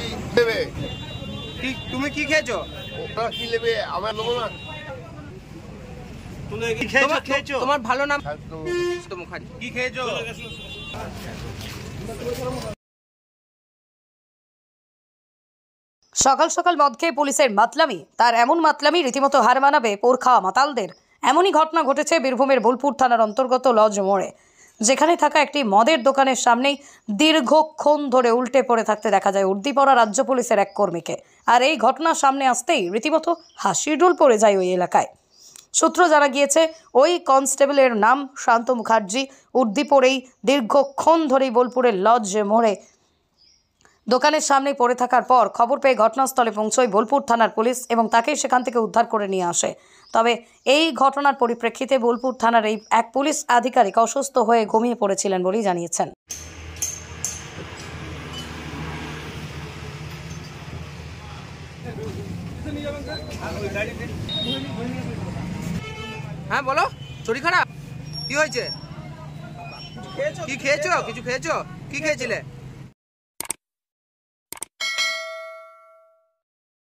কি দেবে। কি তুমি কি খেয়েছো? ওরা কি নেবে? আমার নেব না। কি খেয়েছো? খেয়েছো? তোমার ভালো নাম তো মুখার্জি কি খেয়েছো? সকাল সকাল মদ খেয়ে পুলিশের মাতলামি। তার এমন মাতলামি রীতিমতো হার মানাবে পোর খাওয়া মাতালদের। এমনই ঘটনা ঘটেছে বীরভূমের বোলপুর থানার অন্তর্গত লজ মোড়ে। যেখানে থাকা একটি মদের দোকানের সামনেই দীর্ঘক্ষণ ধরে উল্টে পড়ে থাকতে দেখা যায় উর্দিপড়া রাজ্য পুলিশের এক কর্মীকে। আর এই ঘটনার সামনে আসতেই রীতিমতো হাসির ডুল পড়ে যায় ওই এলাকায়। সূত্র জানা গিয়েছে, ওই কনস্টেবলের নাম শান্ত মুখার্জি। উর্দি পড়েই দীর্ঘক্ষণ ধরেই বোলপুরের লজ্জে মোড়ে দোকানের সামনে পড়ে থাকার পর খবর পেয়ে ঘটনাস্থলে পৌঁছয় বোলপুর থানার পুলিশ এবং তাকে সেখান থেকে উদ্ধার করে নিয়ে আসে। তবে এই ঘটনার পরিপ্রেক্ষিতে বোলপুর থানার এই এক পুলিশ আধিকারিক অসুস্থ হয়ে ঘুমিয়ে পড়েছিলেন বলেই জানিয়েছেন। হ্যাঁ বলো। শরীর খারাপ? কি হয়েছে? কি খেয়েছো? কিছু খেয়েছো? কি খেয়েছিলে?